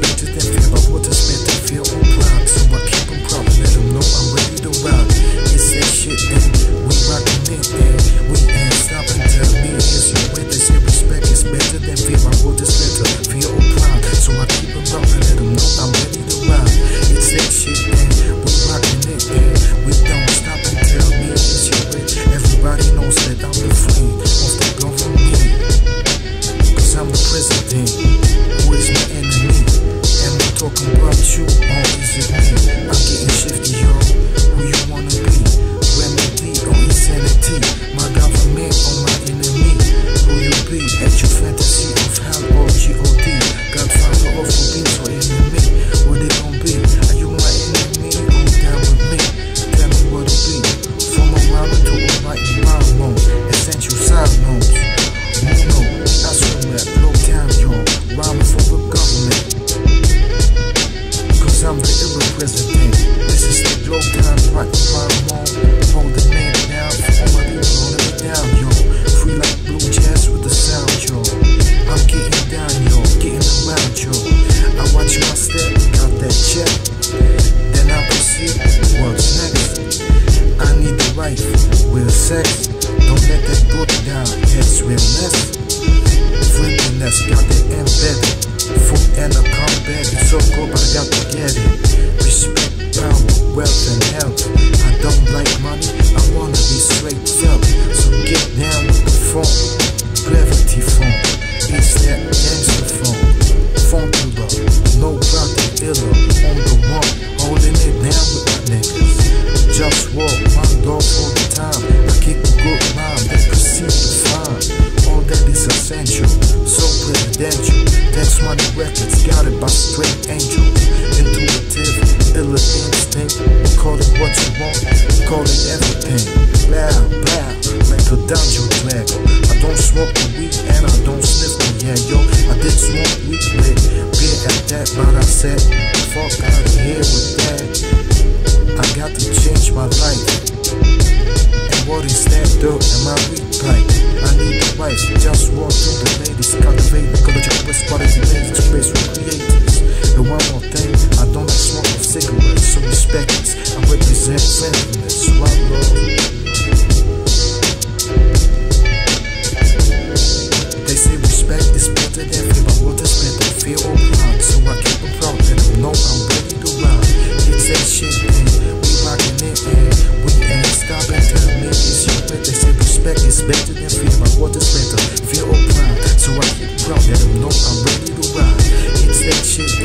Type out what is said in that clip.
bitches that care about what what you want, call it everything. Blah, blah, make a your flag. I don't smoke the weed and I don't sniff the yeah, yo. I did smoke weed, but Beer at that, but I said, fuck out of here with that. I got to change my life. And what is that though? Am I weak pipe? I need a wife, just walk through the ladies, cultivate the culture, whisper the ladies' space we create. And one more thing, I don't like smoke cigarettes, so respect this. They say respect is better than fear, but what is better, or pride? So I keep I'm ready to ride. It's that shit, we it, we me it's. They say respect is better than but what is better, or pride? So I keep I'm ready to ride. It's that shit.